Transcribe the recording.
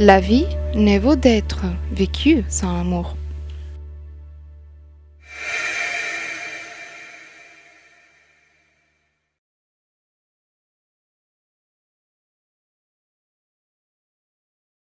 La vie ne vaut d'être vécue sans amour.